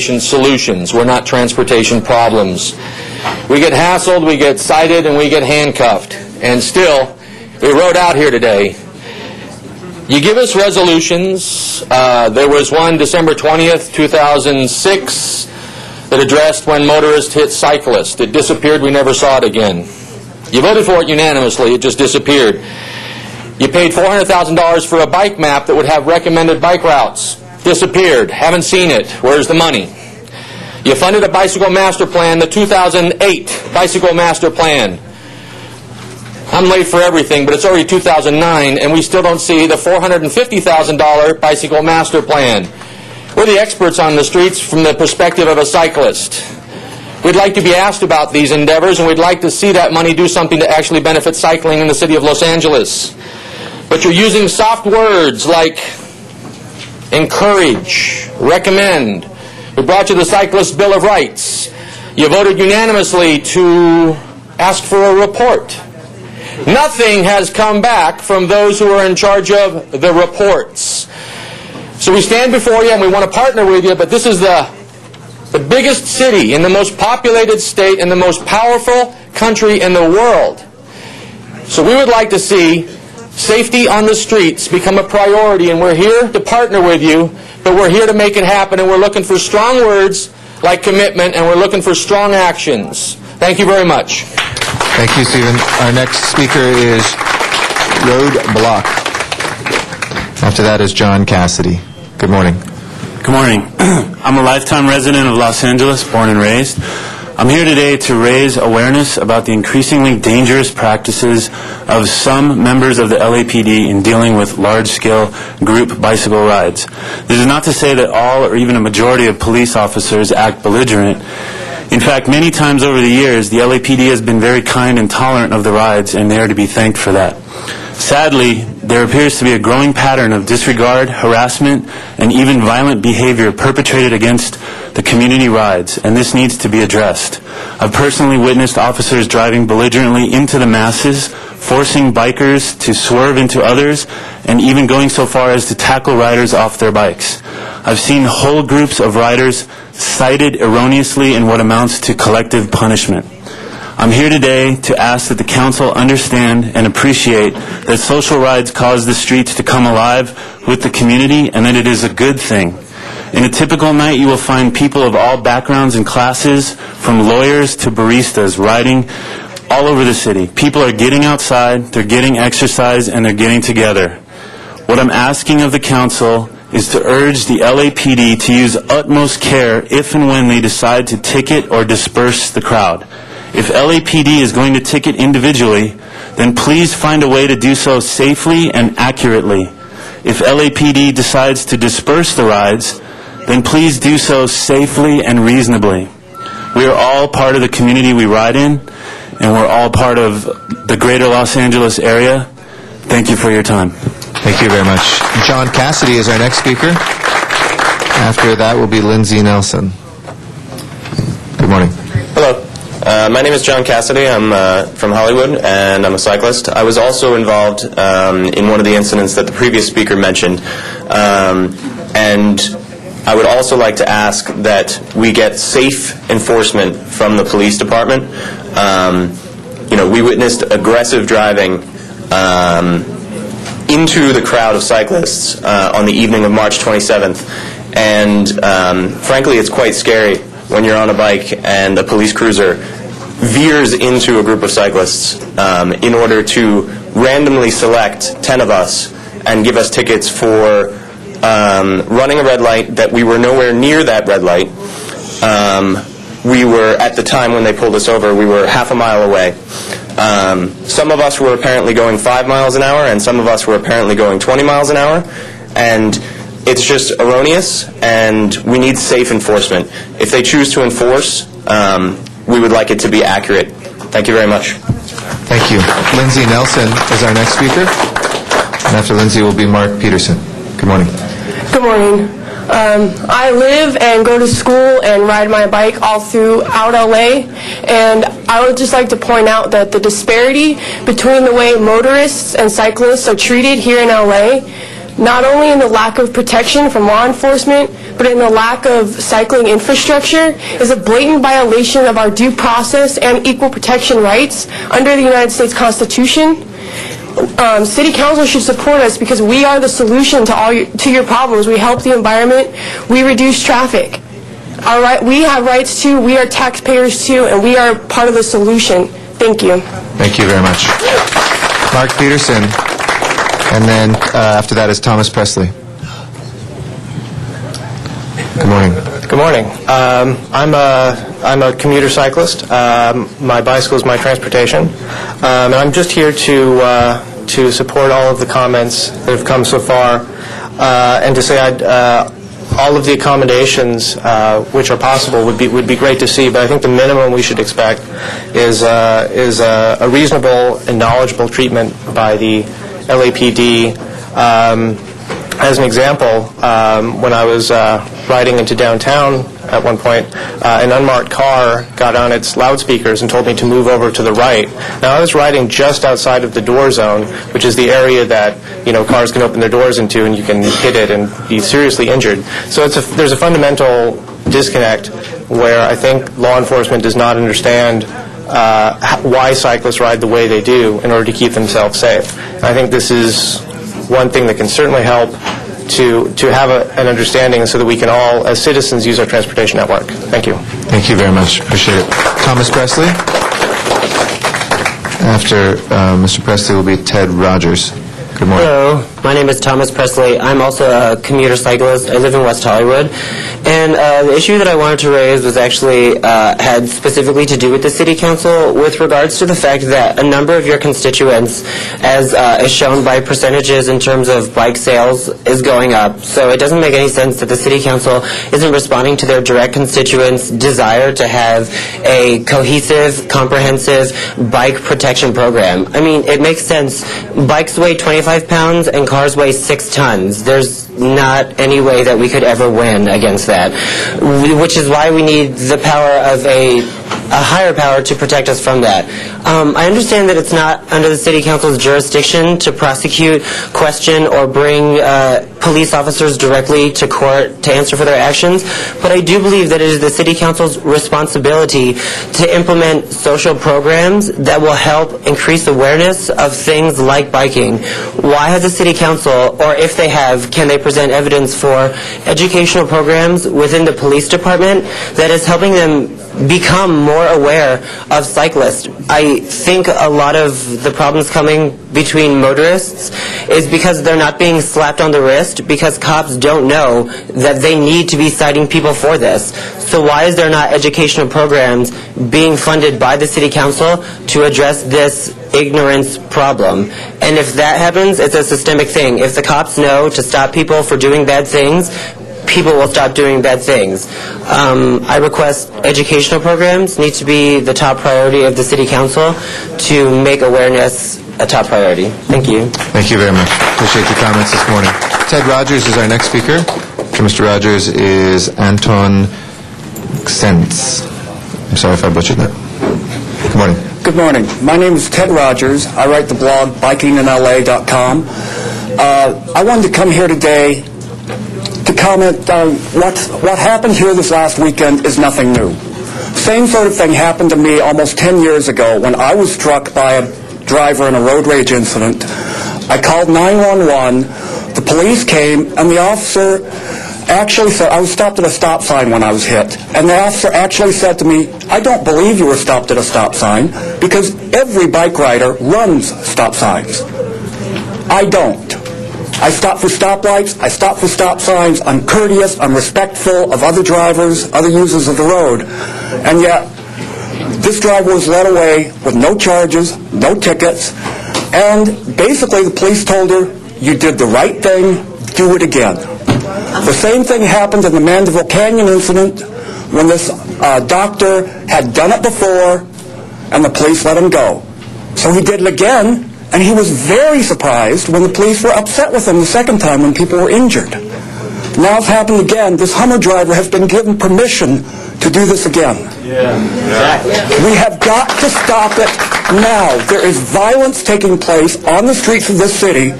solutions. We're not transportation problems. We get hassled, we get cited, and we get handcuffed. And still, we rode out here today. You give us resolutions. Uh, there was one December 20th, 2006 that addressed when motorists hit cyclists. It disappeared. We never saw it again. You voted for it unanimously. It just disappeared. You paid $400,000 for a bike map that would have recommended bike routes. Disappeared. Haven't seen it. Where's the money? You funded a bicycle master plan, the 2008 bicycle master plan. I'm late for everything, but it's already 2009, and we still don't see the $450,000 bicycle master plan. We're the experts on the streets from the perspective of a cyclist. We'd like to be asked about these endeavors, and we'd like to see that money do something to actually benefit cycling in the city of Los Angeles. But you're using soft words like encourage, recommend. We brought you the Cyclist Bill of Rights. You voted unanimously to ask for a report. Nothing has come back from those who are in charge of the reports. So we stand before you and we want to partner with you, but this is the, the biggest city in the most populated state in the most powerful country in the world. So we would like to see safety on the streets become a priority, and we're here to partner with you, but we're here to make it happen, and we're looking for strong words like commitment, and we're looking for strong actions. Thank you very much. Thank you, Stephen. Our next speaker is Road Block. After that is John Cassidy. Good morning. Good morning. I'm a lifetime resident of Los Angeles, born and raised. I'm here today to raise awareness about the increasingly dangerous practices of some members of the LAPD in dealing with large-scale group bicycle rides. This is not to say that all or even a majority of police officers act belligerent. In fact, many times over the years, the LAPD has been very kind and tolerant of the rides, and they are to be thanked for that. Sadly, there appears to be a growing pattern of disregard, harassment, and even violent behavior perpetrated against the community rides, and this needs to be addressed. I've personally witnessed officers driving belligerently into the masses, forcing bikers to swerve into others, and even going so far as to tackle riders off their bikes. I've seen whole groups of riders cited erroneously in what amounts to collective punishment. I'm here today to ask that the council understand and appreciate that social rides cause the streets to come alive with the community and that it is a good thing. In a typical night, you will find people of all backgrounds and classes, from lawyers to baristas, riding all over the city. People are getting outside, they're getting exercise, and they're getting together. What I'm asking of the council is to urge the LAPD to use utmost care if and when they decide to ticket or disperse the crowd. If LAPD is going to ticket individually, then please find a way to do so safely and accurately. If LAPD decides to disperse the rides, then please do so safely and reasonably. We are all part of the community we ride in, and we're all part of the greater Los Angeles area. Thank you for your time. Thank you very much. John Cassidy is our next speaker. After that will be Lindsay Nelson. Good morning. Uh, my name is John Cassidy. I'm uh, from Hollywood, and I'm a cyclist. I was also involved um, in one of the incidents that the previous speaker mentioned. Um, and I would also like to ask that we get safe enforcement from the police department. Um, you know, we witnessed aggressive driving um, into the crowd of cyclists uh, on the evening of March 27th. And um, frankly, it's quite scary when you're on a bike and a police cruiser veers into a group of cyclists um, in order to randomly select 10 of us and give us tickets for um, running a red light that we were nowhere near that red light. Um, we were, at the time when they pulled us over, we were half a mile away. Um, some of us were apparently going five miles an hour, and some of us were apparently going 20 miles an hour. And it's just erroneous, and we need safe enforcement. If they choose to enforce, um, we would like it to be accurate. Thank you very much. Thank you. Lindsay Nelson is our next speaker. And after Lindsay will be Mark Peterson. Good morning. Good morning. Um, I live and go to school and ride my bike all throughout LA, and I would just like to point out that the disparity between the way motorists and cyclists are treated here in LA, not only in the lack of protection from law enforcement, but in the lack of cycling infrastructure is a blatant violation of our due process and equal protection rights under the United States Constitution. Um, City Council should support us because we are the solution to all your, to your problems. We help the environment, we reduce traffic. We have rights too, we are taxpayers too, and we are part of the solution. Thank you. Thank you very much. Mark Peterson, and then uh, after that is Thomas Presley. Good morning. Good morning. Um, I'm a I'm a commuter cyclist. Um, my bicycle is my transportation, um, and I'm just here to uh, to support all of the comments that have come so far, uh, and to say I'd. Uh, all of the accommodations uh, which are possible would be would be great to see, but I think the minimum we should expect is uh, is uh, a reasonable and knowledgeable treatment by the LAPD. Um, as an example, um, when I was uh, riding into downtown at one point, uh, an unmarked car got on its loudspeakers and told me to move over to the right. Now, I was riding just outside of the door zone, which is the area that you know cars can open their doors into, and you can hit it and be seriously injured. So it's a, there's a fundamental disconnect where I think law enforcement does not understand uh, why cyclists ride the way they do in order to keep themselves safe. And I think this is one thing that can certainly help to, to have a, an understanding so that we can all, as citizens, use our transportation network. Thank you. Thank you very much. Appreciate it. Thomas Presley. After uh, Mr. Presley will be Ted Rogers. Good morning. Hello, my name is Thomas Presley. I'm also a commuter cyclist. I live in West Hollywood. And uh, the issue that I wanted to raise was actually uh, had specifically to do with the City Council with regards to the fact that a number of your constituents, as uh, is shown by percentages in terms of bike sales, is going up. So it doesn't make any sense that the City Council isn't responding to their direct constituents' desire to have a cohesive, comprehensive bike protection program. I mean, it makes sense. Bikes weigh 25 pounds and cars weigh 6 tons. There's not any way that we could ever win against that, We- which is why we need the power of a, a higher power to protect us from that. Um, I understand that it's not under the City Council's jurisdiction to prosecute, question, or bring uh, police officers directly to court to answer for their actions, but I do believe that it is the City Council's responsibility to implement social programs that will help increase awareness of things like biking. Why has the City Council, or if they have, can they present evidence for educational programs within the police department that is helping them become more aware of cyclists. I think a lot of the problems coming between motorists is because they're not being slapped on the wrist because cops don't know that they need to be citing people for this. So why is there not educational programs being funded by the city council to address this ignorance problem? And if that happens, it's a systemic thing. If the cops know to stop people for doing bad things, people will stop doing bad things. Um, I request educational programs need to be the top priority of the city council to make awareness a top priority. Thank you. Thank you very much. Appreciate your comments this morning. Ted Rogers is our next speaker. Mr. Rogers is Anton Xentz. I'm sorry if I butchered that. Good morning. Good morning. My name is Ted Rogers. I write the blog bikinginla.com. Uh, I wanted to come here today to comment on what, what happened here this last weekend is nothing new. Same sort of thing happened to me almost 10 years ago when I was struck by a driver in a road rage incident. I called 911. The police came, and the officer actually said, I was stopped at a stop sign when I was hit. And the officer actually said to me, I don't believe you were stopped at a stop sign because every bike rider runs stop signs. I don't. I stop for stoplights, I stop for stop signs, I'm courteous, I'm respectful of other drivers, other users of the road. And yet, this driver was led away with no charges, no tickets, and basically the police told her, you did the right thing, do it again. The same thing happened in the Mandeville Canyon incident when this uh, doctor had done it before and the police let him go. So he did it again, and he was very surprised when the police were upset with him the second time when people were injured. Now it's happened again. This Hummer driver has been given permission to do this again. Yeah. yeah. We have got to stop it now. There is violence taking place on the streets of this city.